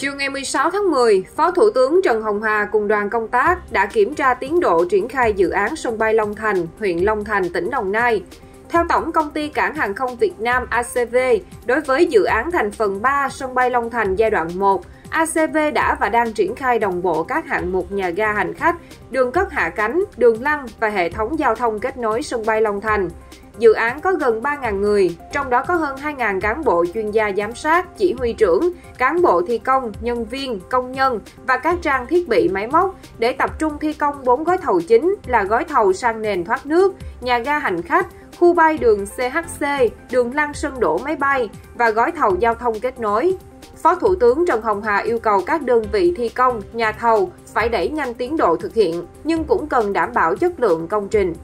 Chiều ngày 16 tháng 10, Phó Thủ tướng Trần Hồng Hà cùng đoàn công tác đã kiểm tra tiến độ triển khai dự án sân bay Long Thành, huyện Long Thành, tỉnh Đồng Nai. Theo Tổng Công ty Cảng Hàng không Việt Nam ACV, đối với dự án thành phần 3 sân bay Long Thành giai đoạn 1, ACV đã và đang triển khai đồng bộ các hạng mục nhà ga hành khách, đường cất hạ cánh, đường lăn và hệ thống giao thông kết nối sân bay Long Thành. Dự án có gần 3.000 người, trong đó có hơn 2.000 cán bộ chuyên gia giám sát, chỉ huy trưởng, cán bộ thi công, nhân viên, công nhân và các trang thiết bị máy móc để tập trung thi công 4 gói thầu chính là gói thầu sang nền thoát nước, nhà ga hành khách, khu bay đường CHC, đường lăn sân đổ máy bay và gói thầu giao thông kết nối. Phó Thủ tướng Trần Hồng Hà yêu cầu các đơn vị thi công, nhà thầu phải đẩy nhanh tiến độ thực hiện, nhưng cũng cần đảm bảo chất lượng công trình.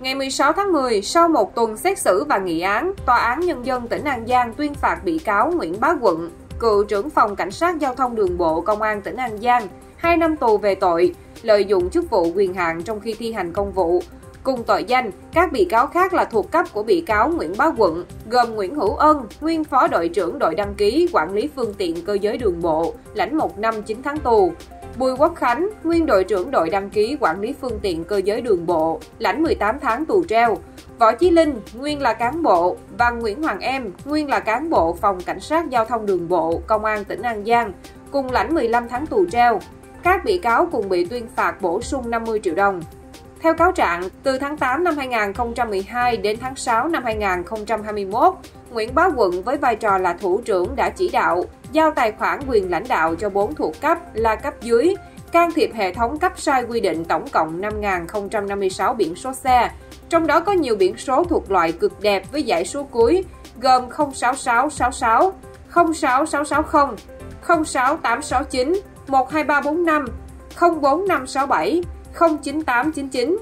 Ngày 16 tháng 10, sau một tuần xét xử và nghị án, Tòa án Nhân dân tỉnh An Giang tuyên phạt bị cáo Nguyễn Bá Quận, cựu trưởng phòng Cảnh sát Giao thông Đường bộ Công an tỉnh An Giang, 2 năm tù về tội lợi dụng chức vụ quyền hạn trong khi thi hành công vụ. Cùng tội danh, các bị cáo khác là thuộc cấp của bị cáo Nguyễn Bá Quận, gồm Nguyễn Hữu Ân, nguyên phó đội trưởng đội đăng ký quản lý phương tiện cơ giới đường bộ, lãnh 1 năm 9 tháng tù. Bùi Quốc Khánh, nguyên đội trưởng đội đăng ký quản lý phương tiện cơ giới đường bộ, lãnh 18 tháng tù treo. Võ Chí Linh, nguyên là cán bộ, và Nguyễn Hoàng Em, nguyên là cán bộ phòng cảnh sát giao thông đường bộ, công an tỉnh An Giang, cùng lãnh 15 tháng tù treo. Các bị cáo cùng bị tuyên phạt bổ sung 50 triệu đồng. Theo cáo trạng, từ tháng 8 năm 2012 đến tháng 6 năm 2021, Nguyễn Bá Quận với vai trò là thủ trưởng đã chỉ đạo giao tài khoản quyền lãnh đạo cho 4 thuộc cấp là cấp dưới, can thiệp hệ thống cấp sai quy định tổng cộng 5.056 biển số xe, trong đó có nhiều biển số thuộc loại cực đẹp với dãy số cuối gồm 06666, 06660, 06869, 12345, 04567, 09899.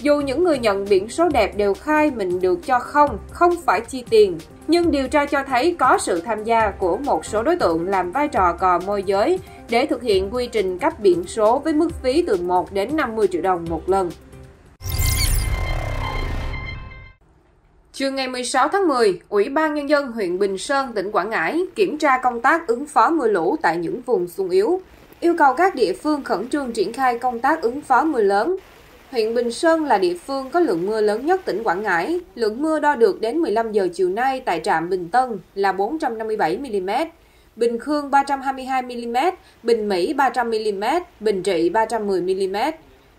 Dù những người nhận biển số đẹp đều khai mình được cho không, không phải chi tiền, nhưng điều tra cho thấy có sự tham gia của một số đối tượng làm vai trò cò môi giới để thực hiện quy trình cấp biển số với mức phí từ 1 đến 50 triệu đồng một lần. Chiều ngày 16 tháng 10, Ủy ban Nhân dân huyện Bình Sơn, tỉnh Quảng Ngãi kiểm tra công tác ứng phó mưa lũ tại những vùng sung yếu, yêu cầu các địa phương khẩn trương triển khai công tác ứng phó mưa lớn. Huyện Bình Sơn là địa phương có lượng mưa lớn nhất tỉnh Quảng Ngãi. Lượng mưa đo được đến 15 giờ chiều nay tại trạm Bình Tân là 457 mm, Bình Khương 322 mm, Bình Mỹ 300 mm, Bình Trị 310 mm.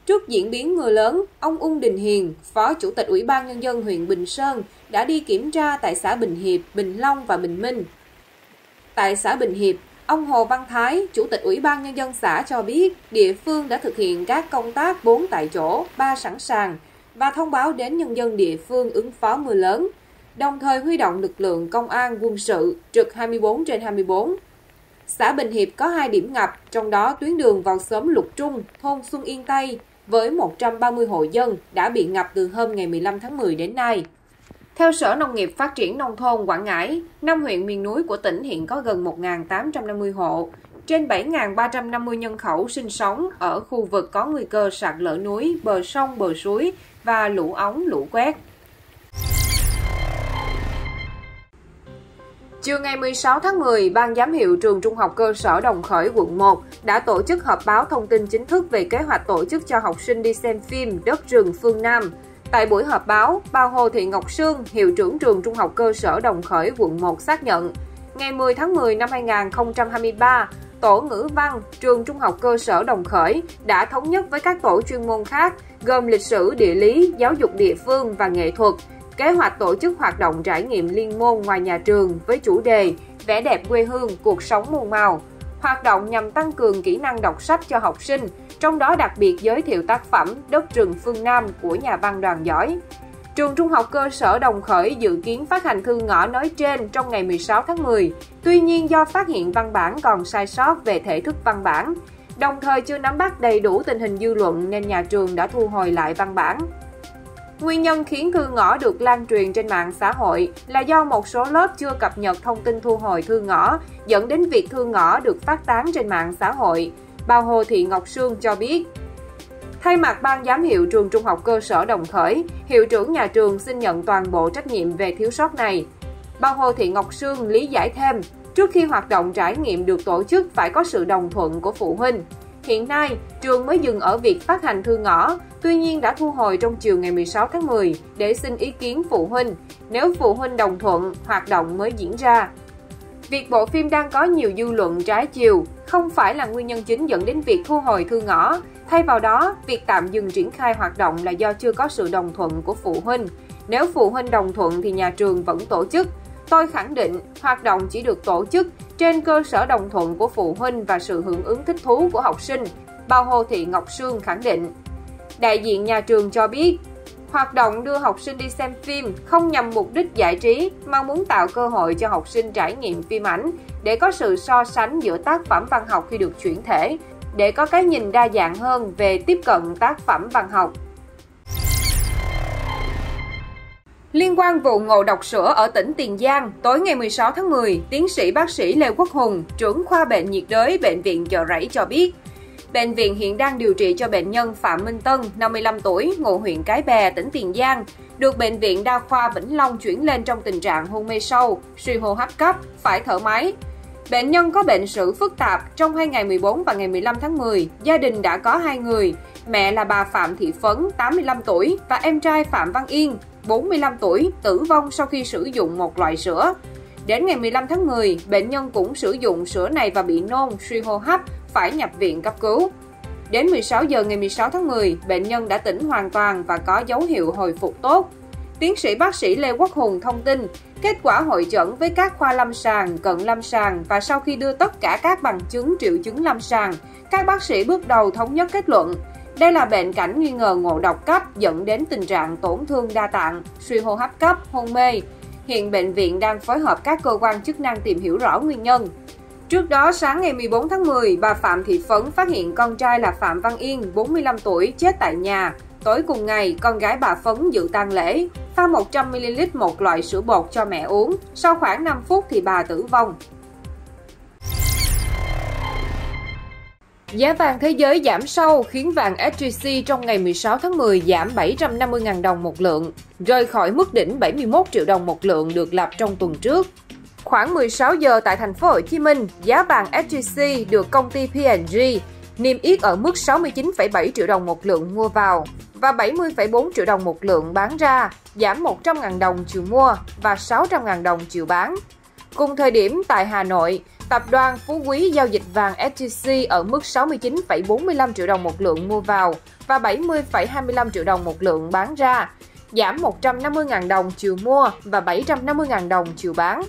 Trước diễn biến mưa lớn, ông Ung Đình Hiền, Phó Chủ tịch Ủy ban Nhân dân huyện Bình Sơn, đã đi kiểm tra tại xã Bình Hiệp, Bình Long và Bình Minh. Tại xã Bình Hiệp, ông Hồ Văn Thái, Chủ tịch Ủy ban Nhân dân xã cho biết địa phương đã thực hiện các công tác 4 tại chỗ, 3 sẵn sàng và thông báo đến nhân dân địa phương ứng phó mưa lớn, đồng thời huy động lực lượng công an quân sự trực 24 trên 24. Xã Bình Hiệp có 2 điểm ngập, trong đó tuyến đường vào xóm Lục Trung, thôn Xuân Yên Tây với 130 hộ dân đã bị ngập từ hôm ngày 15 tháng 10 đến nay. Theo Sở Nông nghiệp Phát triển Nông thôn Quảng Ngãi, năm huyện miền núi của tỉnh hiện có gần 1.850 hộ, trên 7.350 nhân khẩu sinh sống ở khu vực có nguy cơ sạt lở núi, bờ sông, bờ suối và lũ ống, lũ quét. Chiều ngày 16 tháng 10, Ban giám hiệu trường Trung học cơ sở Đồng Khởi quận 1 đã tổ chức họp báo thông tin chính thức về kế hoạch tổ chức cho học sinh đi xem phim Đất rừng phương Nam. Tại buổi họp báo, bà Hồ Thị Ngọc Sương, hiệu trưởng trường Trung học cơ sở Đồng Khởi quận 1 xác nhận, ngày 10 tháng 10 năm 2023, Tổ ngữ văn, trường Trung học cơ sở Đồng Khởi đã thống nhất với các tổ chuyên môn khác gồm lịch sử, địa lý, giáo dục địa phương và nghệ thuật kế hoạch tổ chức hoạt động trải nghiệm liên môn ngoài nhà trường với chủ đề Vẽ đẹp quê hương, cuộc sống muôn màu. Hoạt động nhằm tăng cường kỹ năng đọc sách cho học sinh, trong đó đặc biệt giới thiệu tác phẩm Đất rừng phương Nam của nhà văn đoàn giỏi. Trường Trung học cơ sở Đồng Khởi dự kiến phát hành thư ngõ nói trên trong ngày 16 tháng 10. Tuy nhiên do phát hiện văn bản còn sai sót về thể thức văn bản, đồng thời chưa nắm bắt đầy đủ tình hình dư luận nên nhà trường đã thu hồi lại văn bản. Nguyên nhân khiến thư ngõ được lan truyền trên mạng xã hội là do một số lớp chưa cập nhật thông tin thu hồi thư ngõ, dẫn đến việc thư ngõ được phát tán trên mạng xã hội. Bà Hồ Thị Ngọc Sương cho biết, Thay mặt ban giám hiệu trường trung học cơ sở Đồng Khởi, hiệu trưởng nhà trường xin nhận toàn bộ trách nhiệm về thiếu sót này. Bà Hồ Thị Ngọc Sương lý giải thêm, trước khi hoạt động trải nghiệm được tổ chức phải có sự đồng thuận của phụ huynh. Hiện nay, trường mới dừng ở việc phát hành thư ngõ, tuy nhiên đã thu hồi trong chiều ngày 16 tháng 10 để xin ý kiến phụ huynh. Nếu phụ huynh đồng thuận, hoạt động mới diễn ra. Việc bộ phim đang có nhiều dư luận trái chiều không phải là nguyên nhân chính dẫn đến việc thu hồi thư ngõ. Thay vào đó, việc tạm dừng triển khai hoạt động là do chưa có sự đồng thuận của phụ huynh. Nếu phụ huynh đồng thuận thì nhà trường vẫn tổ chức. Tôi khẳng định, hoạt động chỉ được tổ chức trên cơ sở đồng thuận của phụ huynh và sự hưởng ứng thích thú của học sinh, bà Hồ Thị Ngọc Sương khẳng định. Đại diện nhà trường cho biết, Hoạt động đưa học sinh đi xem phim không nhằm mục đích giải trí mà muốn tạo cơ hội cho học sinh trải nghiệm phim ảnh để có sự so sánh giữa tác phẩm văn học khi được chuyển thể, để có cái nhìn đa dạng hơn về tiếp cận tác phẩm văn học. Liên quan vụ ngộ độc sữa ở tỉnh Tiền Giang, tối ngày 16 tháng 10, tiến sĩ bác sĩ Lê Quốc Hùng, trưởng khoa bệnh nhiệt đới Bệnh viện Chợ Rẫy cho biết, Bệnh viện hiện đang điều trị cho bệnh nhân Phạm Minh Tân, 55 tuổi, ngụ huyện Cái Bè, tỉnh Tiền Giang, được Bệnh viện Đa khoa Vĩnh Long chuyển lên trong tình trạng hôn mê sâu, suy hô hấp cấp, phải thở máy. Bệnh nhân có bệnh sử phức tạp. Trong hai ngày 14 và ngày 15 tháng 10, gia đình đã có hai người. Mẹ là bà Phạm Thị Phấn, 85 tuổi, và em trai Phạm Văn Yên, 45 tuổi, tử vong sau khi sử dụng một loại sữa. Đến ngày 15 tháng 10, bệnh nhân cũng sử dụng sữa này và bị nôn, suy hô hấp, phải nhập viện cấp cứu. Đến 16 giờ ngày 16 tháng 10, bệnh nhân đã tỉnh hoàn toàn và có dấu hiệu hồi phục tốt. Tiến sĩ bác sĩ Lê Quốc Hùng thông tin, kết quả hội chẩn với các khoa lâm sàng, cận lâm sàng và sau khi đưa tất cả các bằng chứng triệu chứng lâm sàng, các bác sĩ bước đầu thống nhất kết luận đây là bệnh cảnh nghi ngờ ngộ độc cấp dẫn đến tình trạng tổn thương đa tạng, suy hô hấp cấp, hôn mê. Hiện bệnh viện đang phối hợp các cơ quan chức năng tìm hiểu rõ nguyên nhân. Trước đó, sáng ngày 14 tháng 10, bà Phạm Thị Phấn phát hiện con trai là Phạm Văn Yên, 45 tuổi, chết tại nhà. Tối cùng ngày, con gái bà Phấn dự tang lễ, pha 100ml một loại sữa bột cho mẹ uống. Sau khoảng 5 phút thì bà tử vong. Giá vàng thế giới giảm sâu khiến vàng SJC trong ngày 16 tháng 10 giảm 750.000 đồng một lượng, rời khỏi mức đỉnh 71 triệu đồng một lượng được lập trong tuần trước. Khoảng 16 giờ tại thành phố Hồ Chí Minh, giá vàng SJC được công ty P&G niêm yết ở mức 69,7 triệu đồng một lượng mua vào và 70,4 triệu đồng một lượng bán ra, giảm 100.000 đồng chiều mua và 600.000 đồng chiều bán. Cùng thời điểm tại Hà Nội, tập đoàn Phú Quý giao dịch vàng SJC ở mức 69,45 triệu đồng một lượng mua vào và 70,25 triệu đồng một lượng bán ra, giảm 150.000 đồng chiều mua và 750.000 đồng chiều bán.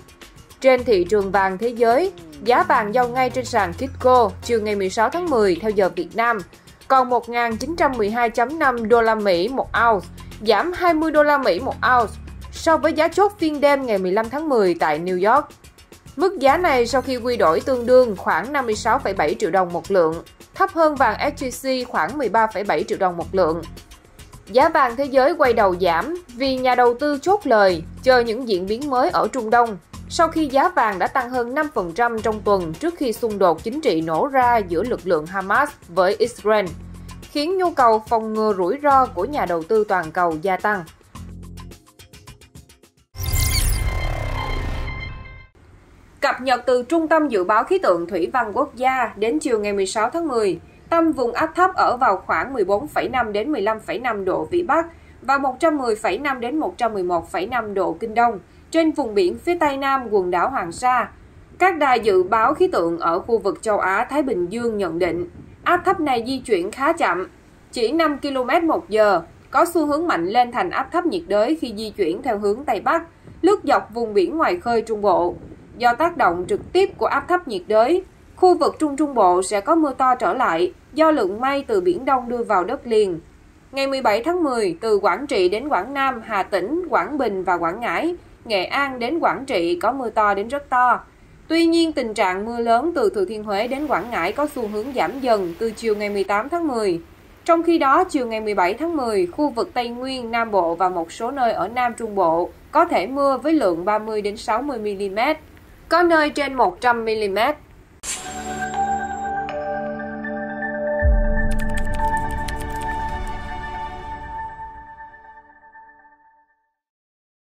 Trên thị trường vàng thế giới, giá vàng giao ngay trên sàn Kitco chiều ngày 16 tháng 10 theo giờ Việt Nam còn 1.912.5 đô la Mỹ một ounce, giảm 20 đô la Mỹ một ounce so với giá chốt phiên đêm ngày 15 tháng 10 tại New York. Mức giá này sau khi quy đổi tương đương khoảng 56,7 triệu đồng một lượng, thấp hơn vàng SJC khoảng 13,7 triệu đồng một lượng. Giá vàng thế giới quay đầu giảm vì nhà đầu tư chốt lời chờ những diễn biến mới ở Trung Đông sau khi giá vàng đã tăng hơn 5% trong tuần trước khi xung đột chính trị nổ ra giữa lực lượng Hamas với Israel, khiến nhu cầu phòng ngừa rủi ro của nhà đầu tư toàn cầu gia tăng. Cập nhật từ Trung tâm Dự báo Khí tượng Thủy văn Quốc gia đến chiều ngày 16 tháng 10, tâm vùng áp thấp ở vào khoảng 14,5 đến 15,5 độ Vĩ Bắc và 110,5 đến 111,5 độ Kinh Đông trên vùng biển phía tây nam quần đảo Hoàng Sa. Các đài dự báo khí tượng ở khu vực châu Á-Thái Bình Dương nhận định áp thấp này di chuyển khá chậm, chỉ 5 km một giờ, có xu hướng mạnh lên thành áp thấp nhiệt đới khi di chuyển theo hướng Tây Bắc, lướt dọc vùng biển ngoài khơi Trung Bộ. Do tác động trực tiếp của áp thấp nhiệt đới, khu vực Trung Trung Bộ sẽ có mưa to trở lại do lượng mây từ Biển Đông đưa vào đất liền. Ngày 17 tháng 10, từ Quảng Trị đến Quảng Nam, Hà Tĩnh, Quảng Bình và Quảng Ngãi, Nghệ An đến Quảng Trị có mưa to đến rất to. Tuy nhiên, tình trạng mưa lớn từ Thừa Thiên Huế đến Quảng Ngãi có xu hướng giảm dần từ chiều ngày 18 tháng 10. Trong khi đó, chiều ngày 17 tháng 10, khu vực Tây Nguyên, Nam Bộ và một số nơi ở Nam Trung Bộ có thể mưa với lượng 30 đến 60 mm, có nơi trên 100 mm.